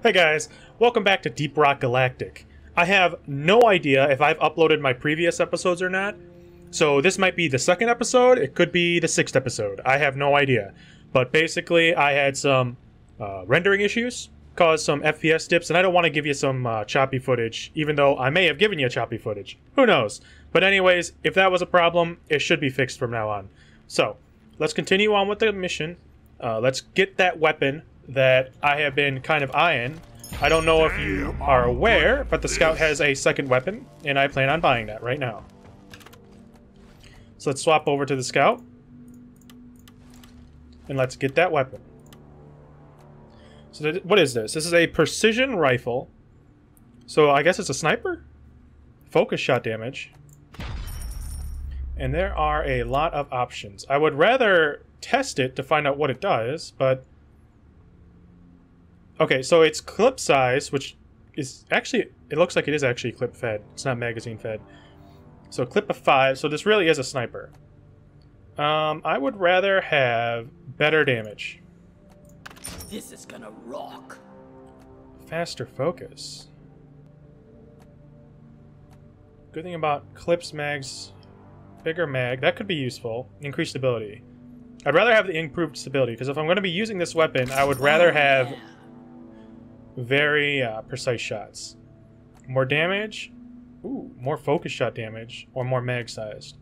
Hey guys, welcome back to Deep Rock Galactic. I have no idea if I've uploaded my previous episodes or not, so this might be the second episode, it could be the sixth episode, I have no idea. But basically, I had some uh, rendering issues, caused some FPS dips, and I don't want to give you some uh, choppy footage, even though I may have given you choppy footage. Who knows? But anyways, if that was a problem, it should be fixed from now on. So, let's continue on with the mission. Uh, let's get that weapon that I have been kind of eyeing. I don't know if you are aware, but the scout has a second weapon, and I plan on buying that right now. So let's swap over to the scout. And let's get that weapon. So what is this? This is a precision rifle. So I guess it's a sniper? Focus shot damage. And there are a lot of options. I would rather test it to find out what it does, but Okay, so it's clip size, which is actually, it looks like it is actually clip fed. It's not magazine fed. So clip of five, so this really is a sniper. Um, I would rather have better damage. This is gonna rock. Faster focus. Good thing about clips mags, bigger mag, that could be useful. Increased stability. I'd rather have the improved stability, because if I'm going to be using this weapon, I would rather have very uh, precise shots. More damage. Ooh, more focus shot damage. Or more mag sized.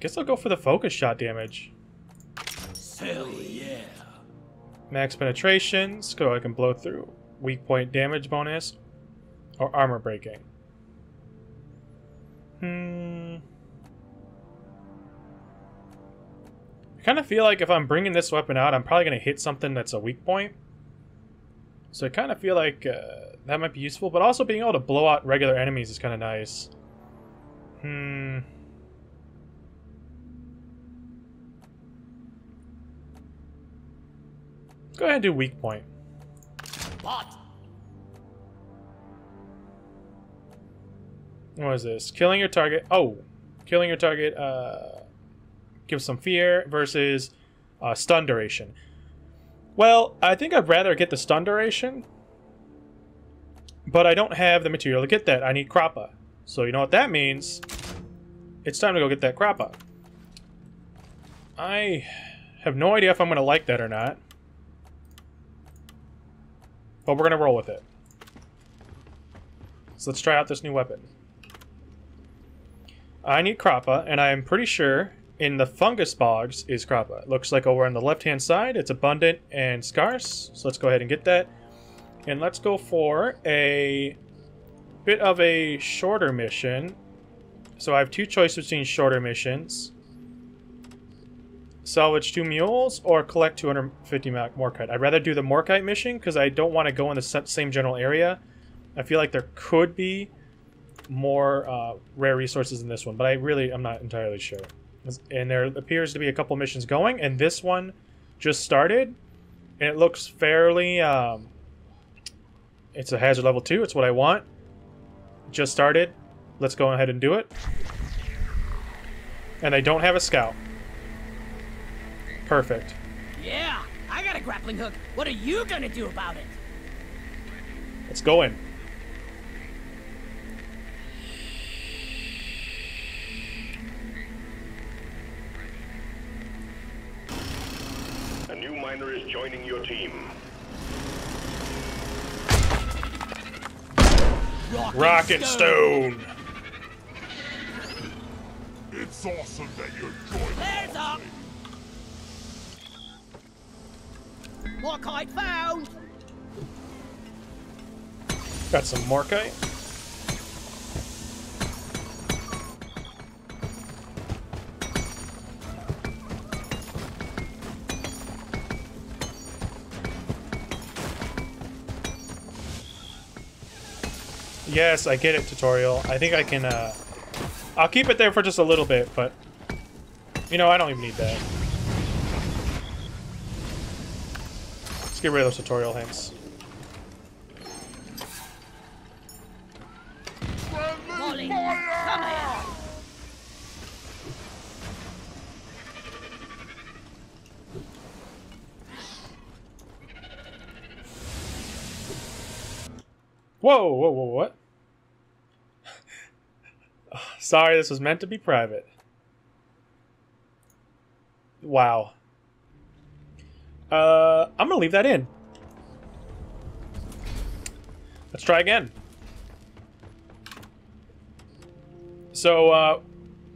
Guess I'll go for the focus shot damage. Hell yeah. Max penetration, so I can blow through. Weak point damage bonus. Or armor breaking. Hmm. I kind of feel like if I'm bringing this weapon out, I'm probably going to hit something that's a weak point. So I kind of feel like uh, that might be useful, but also being able to blow out regular enemies is kind of nice. Hmm. Go ahead and do weak point. What? What is this? Killing your target. Oh, killing your target. Uh, give some fear versus uh, stun duration. Well, I think I'd rather get the stun duration, but I don't have the material to get that. I need Croppa. So you know what that means? It's time to go get that Croppa. I have no idea if I'm going to like that or not. But we're going to roll with it. So let's try out this new weapon. I need Croppa, and I'm pretty sure in the fungus bogs is Croppa. It looks like over on the left-hand side, it's abundant and scarce. So let's go ahead and get that. And let's go for a bit of a shorter mission. So I have two choices between shorter missions. Salvage two mules or collect 250 Morkite. I'd rather do the Morkite mission because I don't want to go in the same general area. I feel like there could be more uh, rare resources in this one, but I really, I'm not entirely sure. And there appears to be a couple missions going, and this one just started, and it looks fairly, um, it's a hazard level 2, it's what I want. Just started. Let's go ahead and do it. And I don't have a scout. Perfect. Yeah, I got a grappling hook. What are you gonna do about it? Let's go in. Miner is joining your team. Rock, Rock and stone. It's awesome that you're joining. There's up. Morkite found. Got some Morkite. Yes, I get it, tutorial. I think I can, uh... I'll keep it there for just a little bit, but... You know, I don't even need that. Let's get rid of those tutorial hints. Molly, come. Whoa, whoa, whoa, what? Sorry, this was meant to be private. Wow. Uh, I'm gonna leave that in. Let's try again. So, uh,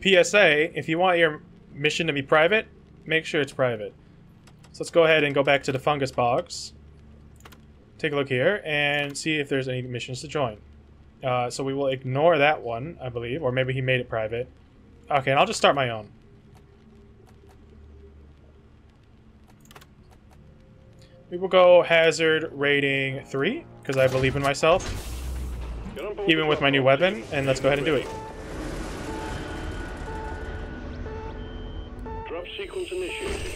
PSA, if you want your mission to be private, make sure it's private. So let's go ahead and go back to the fungus bogs. Take a look here and see if there's any missions to join. Uh, so we will ignore that one, I believe, or maybe he made it private. Okay, and I'll just start my own. We will go hazard rating 3, because I believe in myself, even with my new weapon, and let's go ahead and do it. Drop sequence initiated.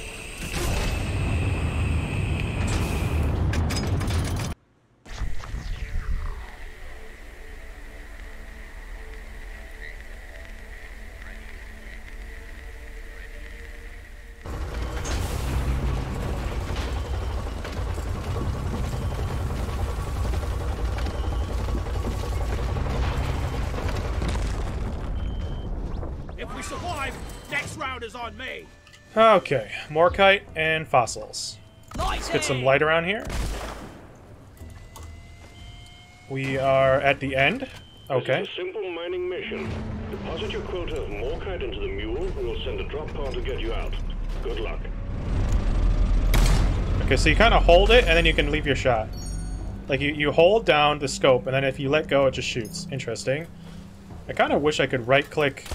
Okay, Morkite and fossils. Let's Get some light around here. We are at the end. Okay. This is a simple mining mission. Deposit your quota of Morkite into the mule, and we'll send a drop pod to get you out. Good luck. Okay, so you kind of hold it, and then you can leave your shot. Like, you, you hold down the scope, and then if you let go, it just shoots. Interesting. I kind of wish I could right-click,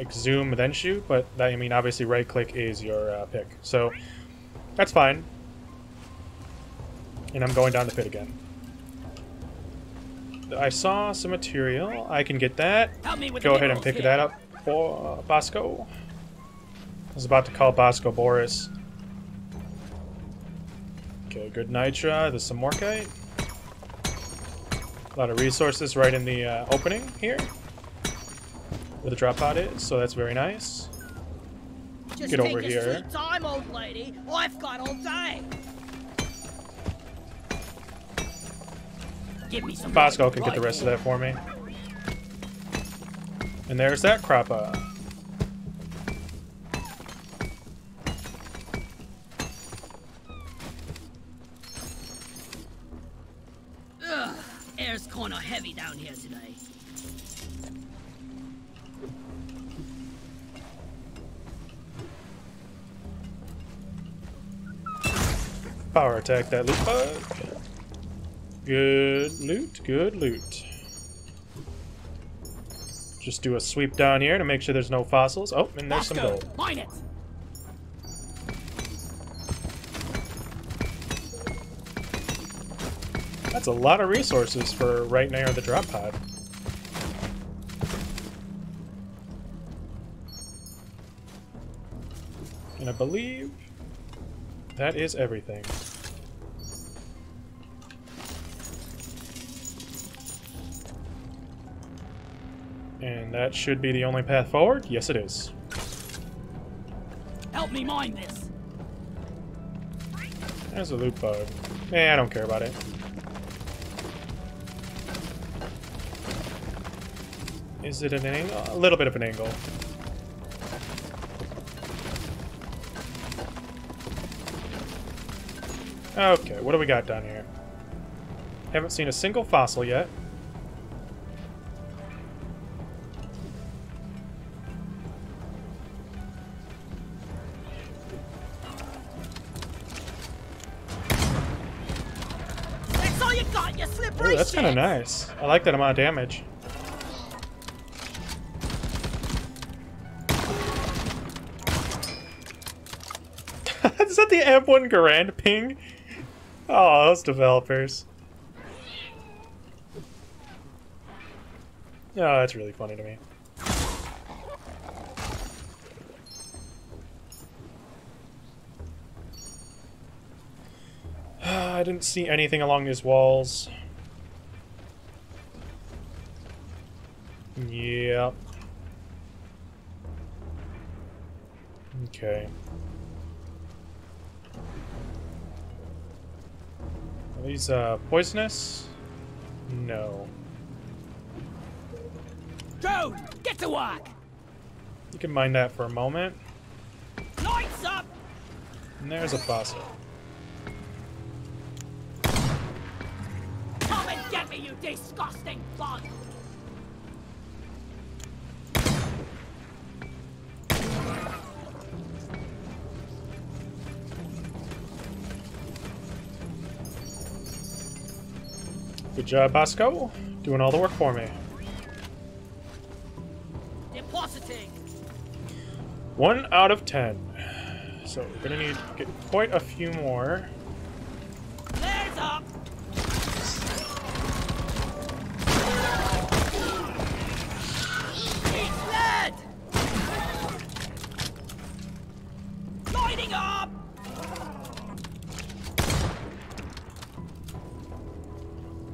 like, zoom, then shoot, but, that, I mean, obviously right-click is your uh, pick. So, that's fine. And I'm going down the pit again. I saw some material. I can get that. Help me with Go ahead and pick here. that up for uh, Bosco. I was about to call Bosco Boris. Okay, good nitra. There's some morkite. A lot of resources right in the uh, opening here. Where the drop pod is, so that's very nice. Just Get over here. time, old lady. I've got all day. Give me some. Bosco can get the right rest of that for me. And there's that croppa. Ugh, air's kinda heavy down here Power attack that loot bug. Good loot, good loot. Just do a sweep down here to make sure there's no fossils. Oh, and there's some Bosco, gold. mine it. That's a lot of resources for right near the drop pod. And I believe that is everything. And that should be the only path forward? Yes, it is. Help me mine this. There's a loot bug. Eh, I don't care about it. Is it an angle? A little bit of an angle. Okay, what do we got down here? Haven't seen a single fossil yet. That's all you got, you slippery Ooh, that's kind of nice. I like that amount of damage. Is that the M1 Garand ping? Oh, those developers. Oh, that's really funny to me. I didn't see anything along these walls. Yep. Okay. Are these uh, poisonous? No. Drone, get to work! You can mind that for a moment. Lights up! And there's a Bosco. Come and get me, you disgusting bug! Good job, Bosco. Doing all the work for me. Depositing! One out of ten. So we're gonna need to get quite a few more.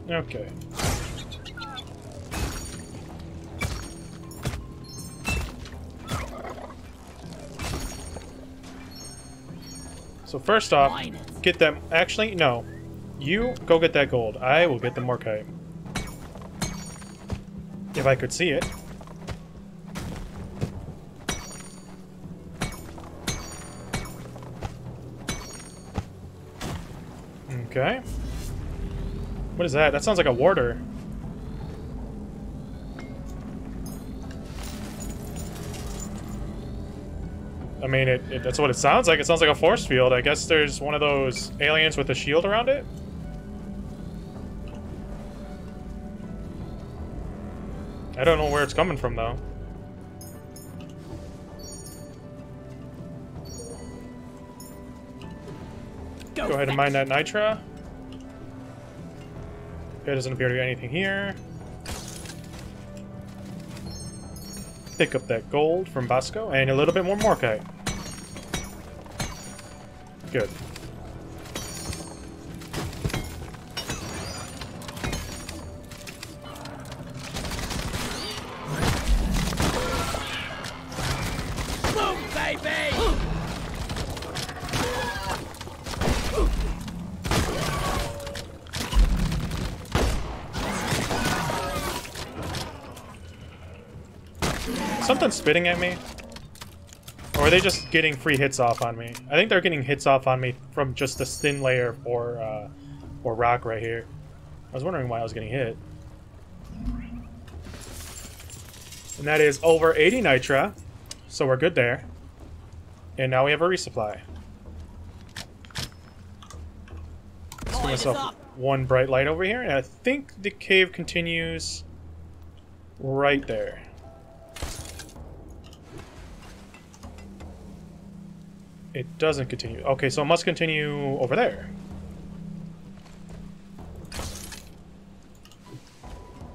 Okay. So first off, get them. Actually, no. You go get that gold. I will get the Morkite. If I could see it. Okay. What is that? That sounds like a warder. I mean, it, it, that's what it sounds like. It sounds like a force field. I guess there's one of those aliens with a shield around it. I don't know where it's coming from, though. Go ahead and mine that Nitra. There doesn't appear to be anything here. Pick up that gold from Bosco and a little bit more Morkite. Good. Spitting at me? Or are they just getting free hits off on me? I think they're getting hits off on me from just this thin layer or uh, or rock right here. I was wondering why I was getting hit. And that is over 80 nitra, so we're good there. And now we have a resupply. Let's give myself one bright light over here, and I think the cave continues right there. It doesn't continue. Okay, so it must continue over there.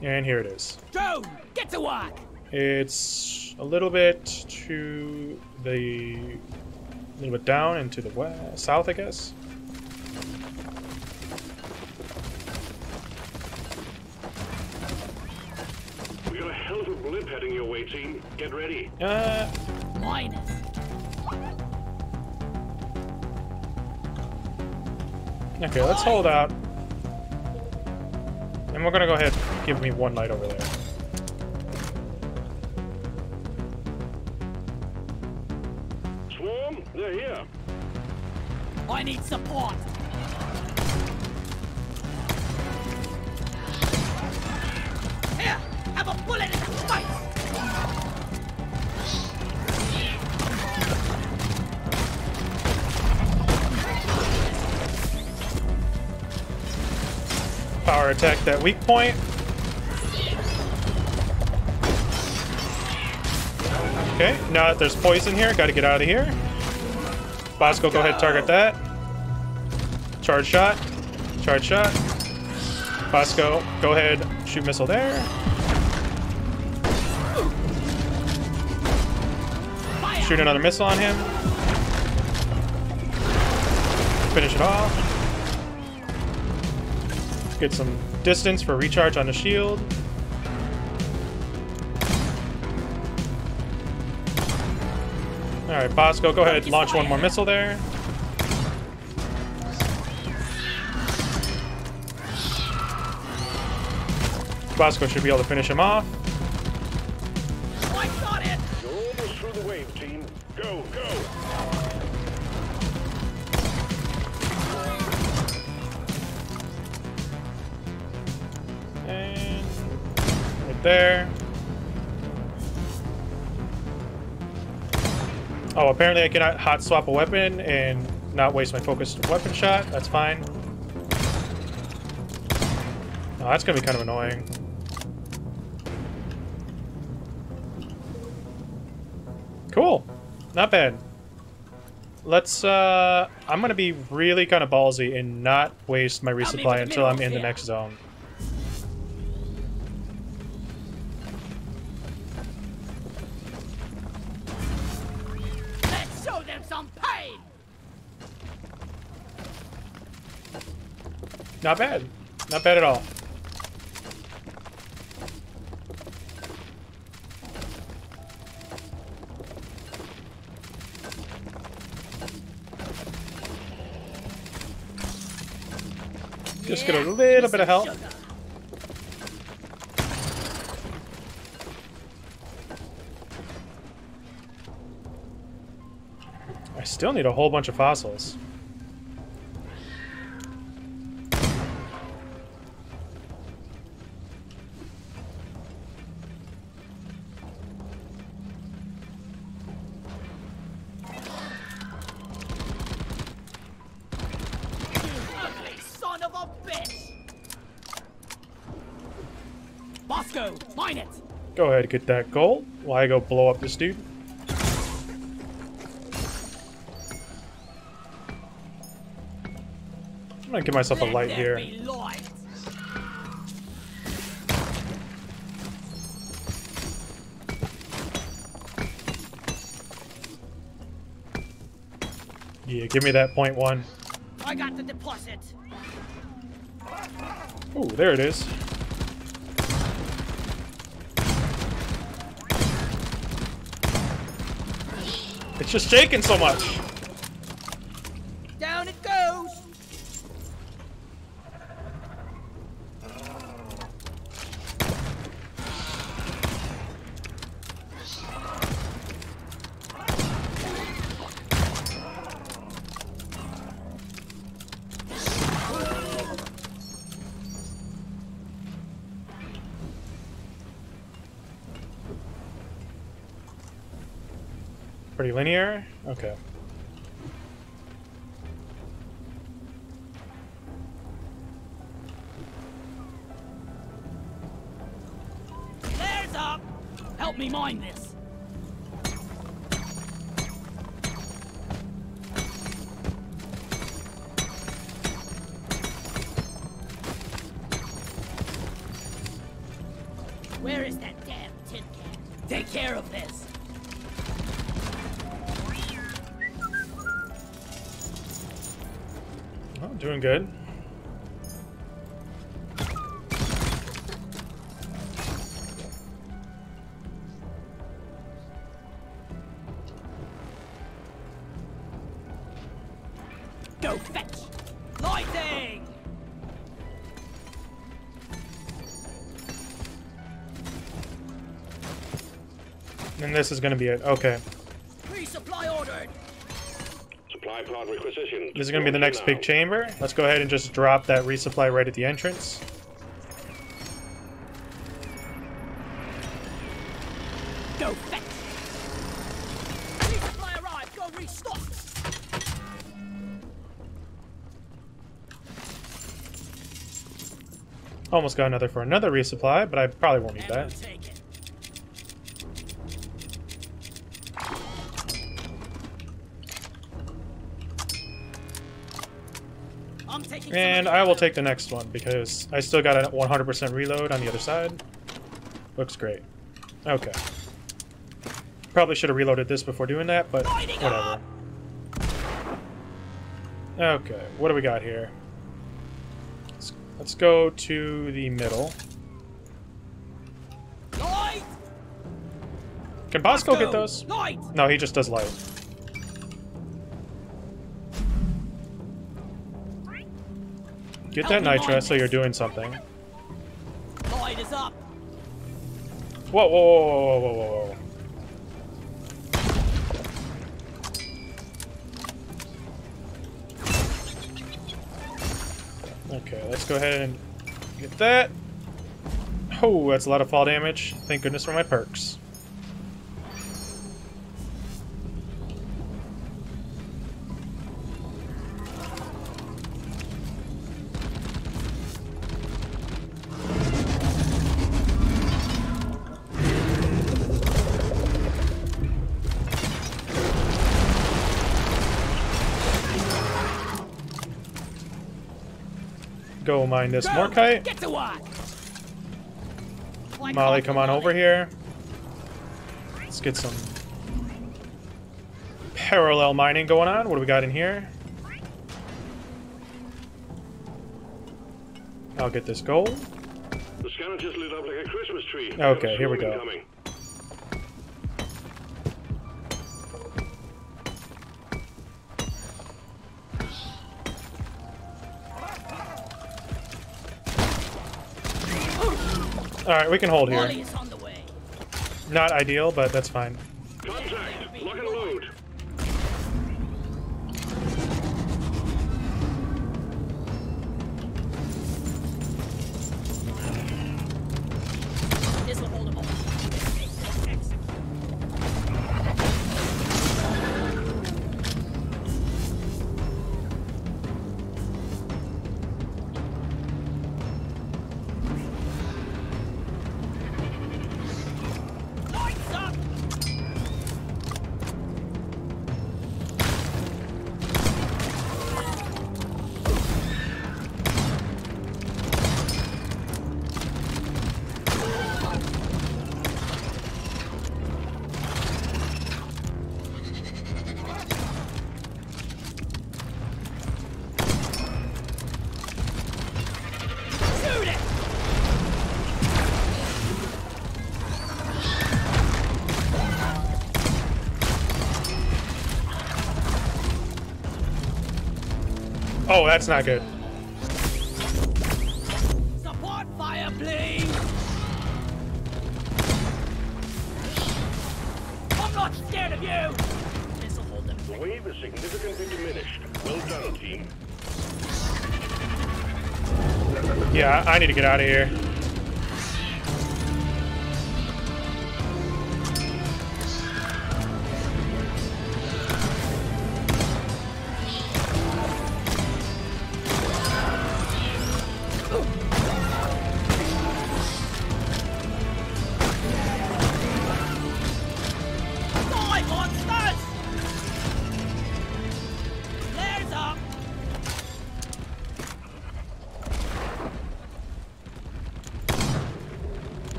And here it is. Drone, get to work! It's a little bit to the a little bit down and to the west, south, I guess. We got a hell of a blip heading your way, team. Get ready. Uh, Minus. Okay, let's hold out. And we're gonna go ahead and give me one light over there. Swarm, they're here. I need support! Here! Have a bullet Power attack that weak point. Okay, now that there's poison here, gotta get out of here. Bosco, go ahead, target that. Charge shot. Charge shot. Bosco, go ahead, shoot missile there. Shoot another missile on him. Finish it off. Get some distance for recharge on the shield. Alright, Bosco, go ahead, launch one more missile there. Bosco should be able to finish him off. Apparently I cannot hot swap a weapon and not waste my focused weapon shot. That's fine. Oh, that's gonna be kind of annoying. Cool. Not bad. Let's, uh... I'm gonna be really kind of ballsy and not waste my resupply until I'm in the next zone. Let's show them some pain! Not bad. Not bad at all. Just get a little bit of help. Sugar. Still need a whole bunch of fossils. Ugly son of a bitch! Bosco, mine it! Go ahead, get that gold while I go blow up this dude. I'm gonna give myself a light here. light. Yeah, give me that point one. I got the deposit. Ooh, there it is. It's just shaking so much. Linear. Okay. Go fetch! Lighting! And this is gonna be it. Okay. Resupply ordered! Supply pod requisitioned. This is gonna be the next big chamber. Let's go ahead and just drop that resupply right at the entrance. Almost got another for another resupply, but I probably won't need that. And I will take the next one because I still got a 100% reload on the other side. Looks great. Okay. Probably should have reloaded this before doing that, but whatever. Okay, what do we got here? Let's, go to the middle. Light! Can Bosco get those? Light! No, he just does light. Get that nitra so you're doing something. Light is up. Whoa, whoa, whoa, whoa, whoa, whoa, whoa. Okay, let's go ahead and get that. Oh, that's a lot of fall damage. Thank goodness for my perks. Go mine this Go, Morkite. Get to work. Molly, come on over here. Let's get some parallel mining going on. What do we got in here? I'll get this gold. The scanner just lit up like a Christmas tree. Okay, here we go. incoming. Alright, we can hold here. Molly is on the way. Not ideal, but that's fine. That's not good. Support fire, please! I'm not scared of you! This'll hold them. The wave is significantly diminished. Well done, team. Yeah, I I need to get out of here.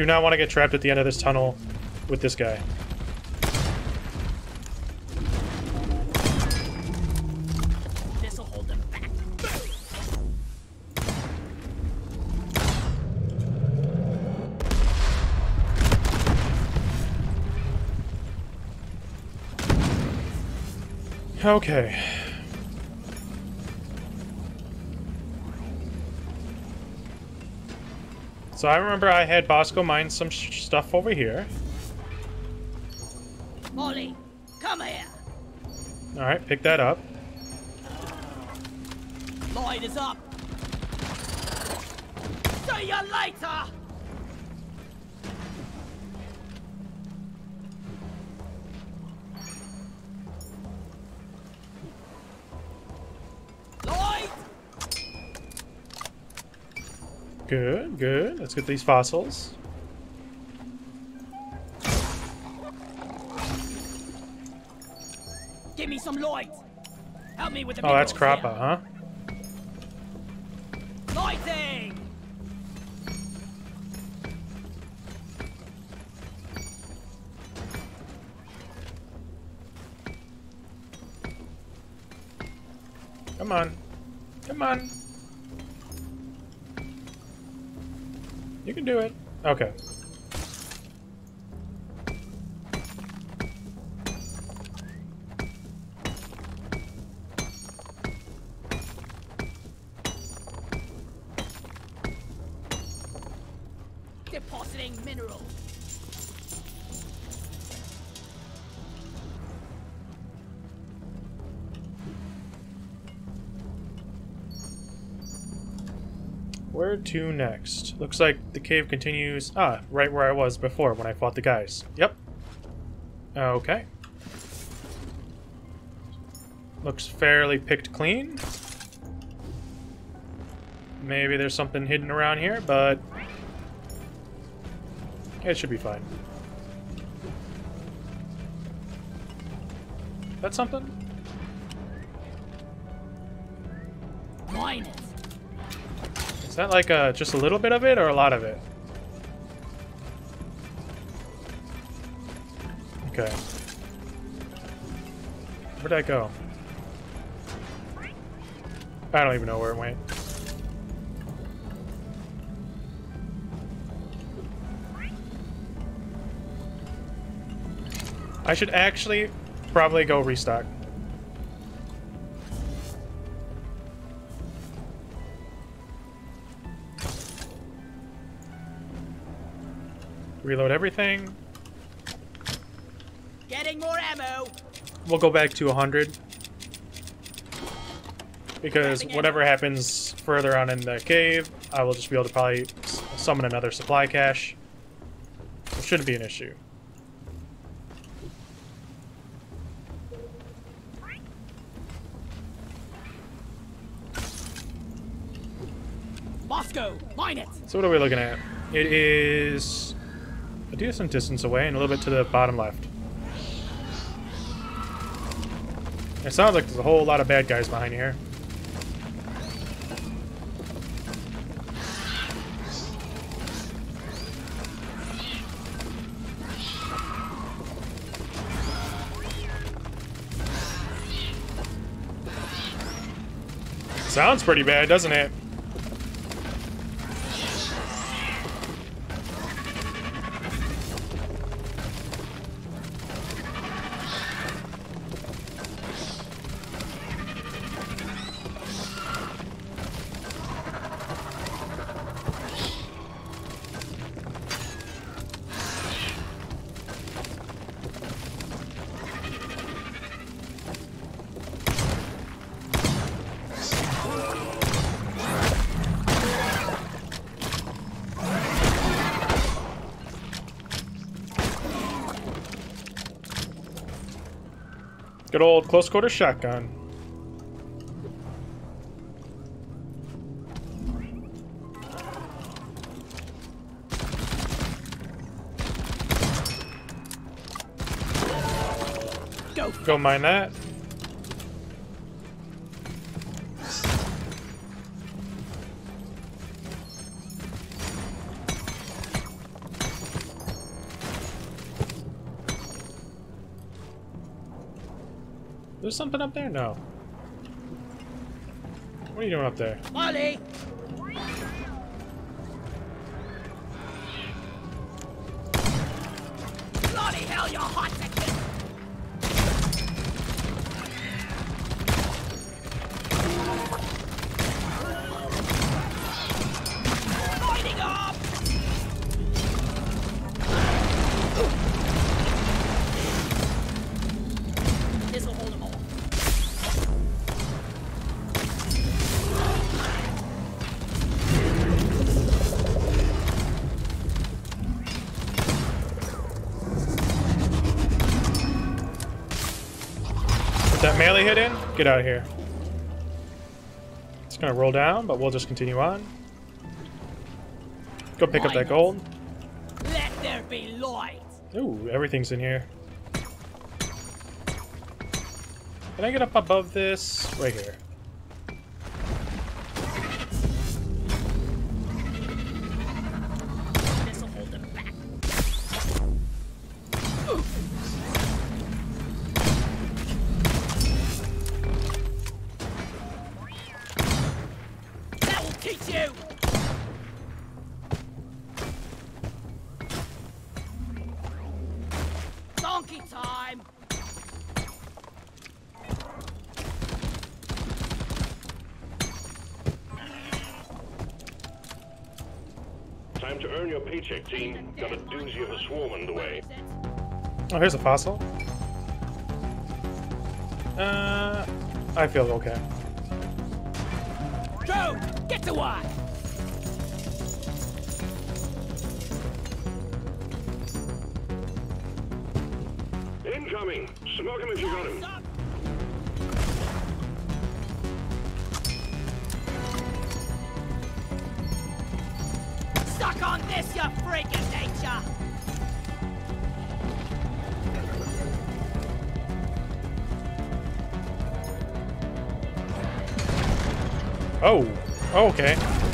Do not want to get trapped at the end of this tunnel with this guy. This'll hold them back. Okay. So I remember I had Bosco mine some sh stuff over here. Molly, come here! Alright, pick that up. Lloyd is up! See you later! Good, good. Let's get these fossils. Give me some Lloyd! Help me with the Oh, that's Croppa, huh? Lighting! Come on. Come on. You can do it. Okay. Where to next? Looks like the cave continues. Ah, right where I was before when I fought the guys. Yep. Okay. Looks fairly picked clean. Maybe there's something hidden around here, but it should be fine. That something? That like uh, just a little bit of it or a lot of it? Okay. Where'd that go? I don't even know where it went. I should actually probably go restock. Reload everything. Getting more ammo. We'll go back to 100. Because whatever happens further on in the cave, I will just be able to probably summon another supply cache. It shouldn't be an issue. Bosco. Mine it. So what are we looking at? It is decent distance away and a little bit to the bottom left. It sounds like there's a whole lot of bad guys behind here. Sounds pretty bad, doesn't it? Good old close quarter shotgun. Go. Mine that. There's something up there? No. What are you doing up there? Molly. Put that melee hit in. Get out of here. It's gonna roll down, but we'll just continue on. Go pick up that gold. Let there be light. Ooh, everything's in here. Can I get up above this? Right here. Oh, here's a fossil. Uh, I feel okay. Drone, get to work! Incoming! Smoke him if you got him. Up. Suck on this, you freak of nature! Oh, oh, okay.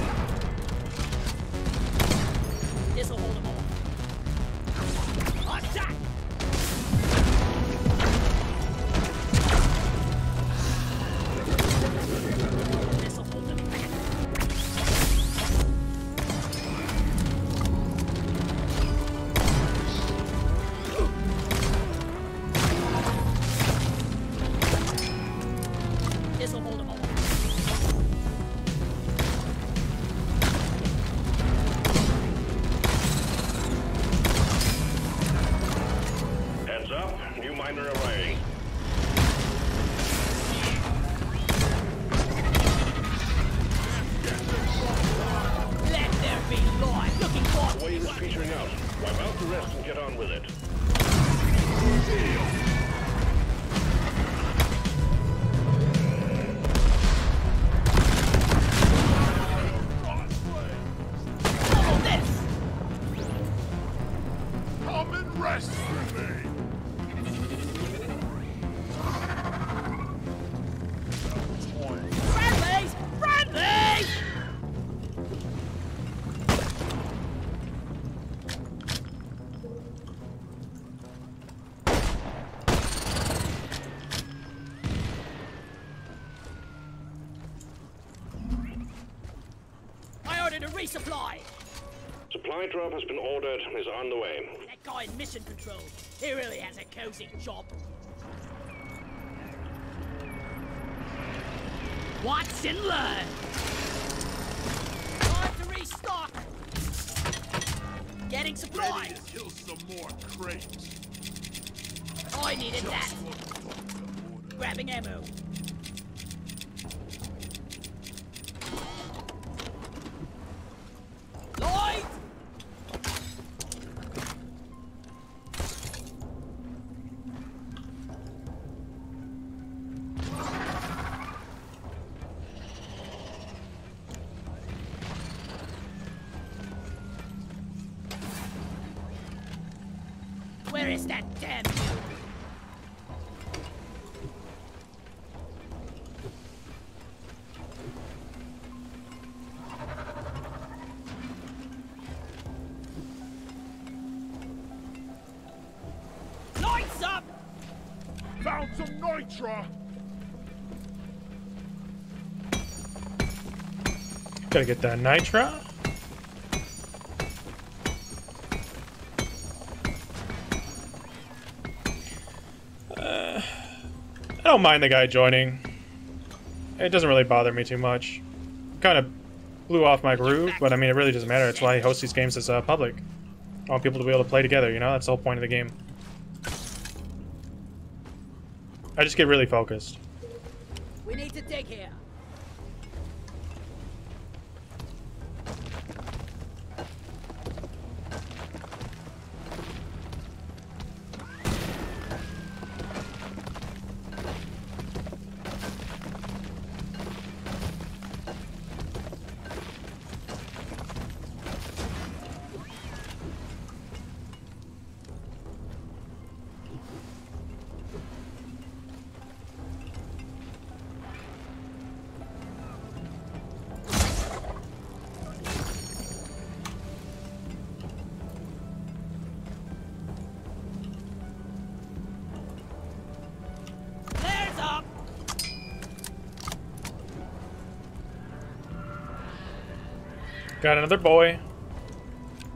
Supply drop has been ordered and is on the way. That guy in mission control, he really has a cozy job. Watch and learn. Time to restock. Getting Ready supplies. to kill some more crates. I needed that. Grabbing ammo. Where is that damn mule? Lights up! Found some nitra. Gotta get that nitra. I don't mind the guy joining. It doesn't really bother me too much. Kind of blew off my groove, but I mean, it really doesn't matter. It's why I host these games as uh, public. I want people to be able to play together, you know? That's the whole point of the game. I just get really focused. Got another boy.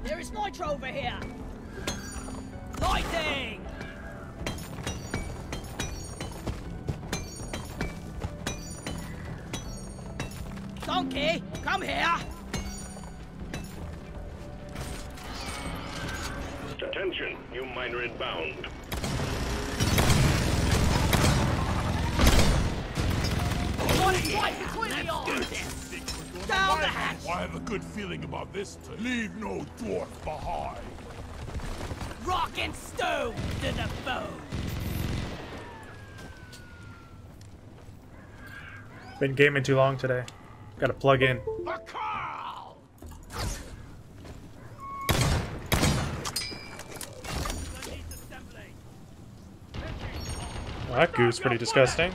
There is nitra over here. Lightning. Donkey, come here. Attention, you minor inbound. The hatch. I have a good feeling about this. To leave no dwarf behind. Rock and stone to the bone. Been gaming too long today. Gotta plug in. A cow! Well, that goose pretty disgusting.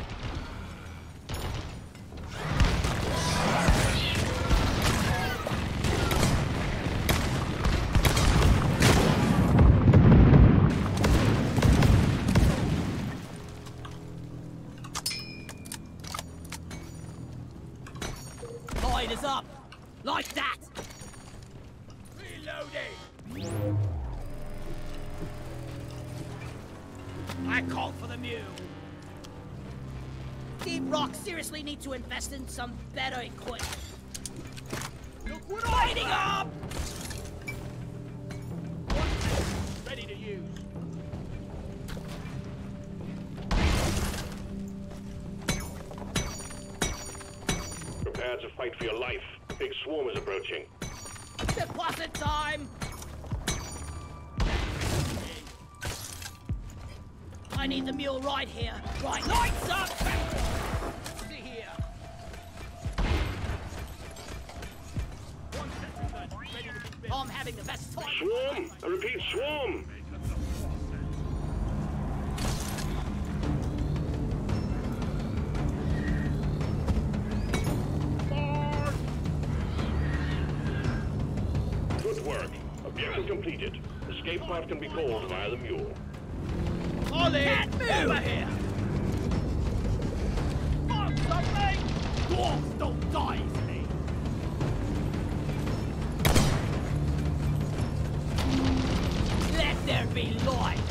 Seriously need to invest in some better equipment. Look what Lighting up! Ready to use. Prepare to fight for your life. A big swarm is approaching. Deposit time! I need the mule right here. Right, lights work. Objective completed. Escape pod can be called via the mule. Molly! Over here! Fuck something! Dwarves don't die! Let there be light!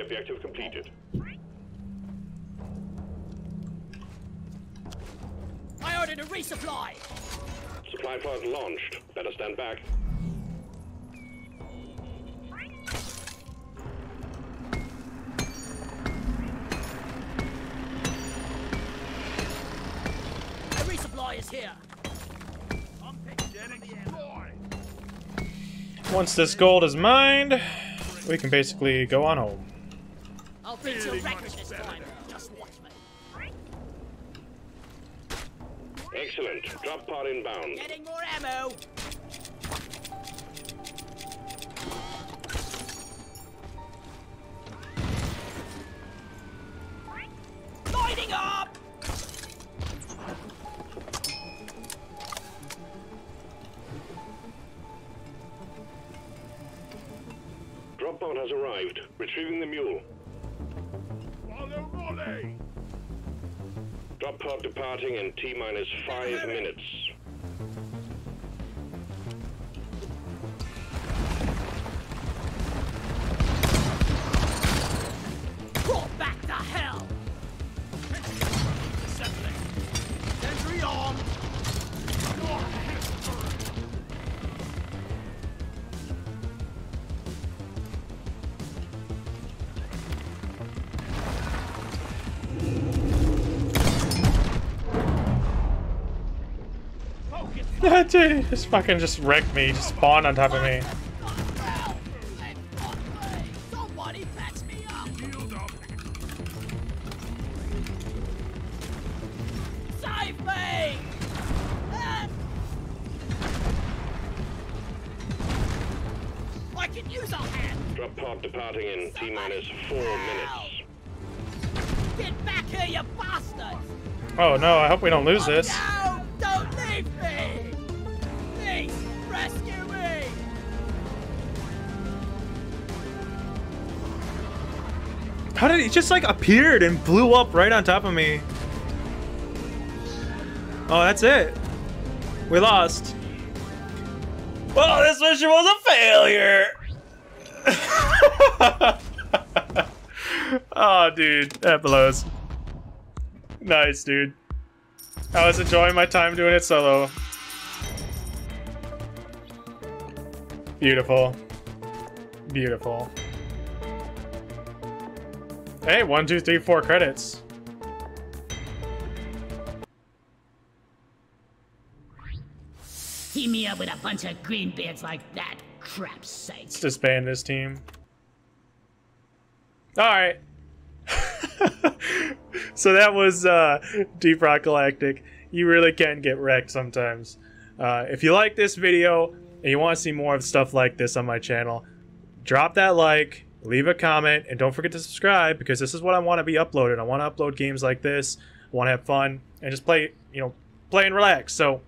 Secondary objective completed. I ordered a resupply! Supply pod launched. Better stand back. A resupply is here! Once this gold is mined, we can basically go on home. Drop pod inbound. Getting more ammo. Lighting up! Drop pod has arrived. Retrieving the mule. Follow Molly! Pod departing in T minus five minutes. Dude, just fucking just wrecked me, just spawned on top of me. Somebody patch me up! Shield up. Save me! I can use a hand! Drop pod departing in T minus four minutes. Get back here, you bastards! Oh no, I hope we don't lose this. How did he just like appeared and blew up right on top of me? Oh, that's it. We lost. Well, this mission was a failure. oh, dude, that blows. Nice, dude. I was enjoying my time doing it solo. Beautiful. Beautiful. Hey, one, two, three, four credits. Team me up with a bunch of green greenbeards like that. crap sake. Let's disband this team. Alright. so that was uh, Deep Rock Galactic. You really can get wrecked sometimes. Uh, if you like this video and you want to see more of stuff like this on my channel, drop that like, leave a comment, and don't forget to subscribe because this is what I want to be uploaded. I want to upload games like this. I want to have fun and just play, you know, play and relax. So,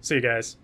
see you guys.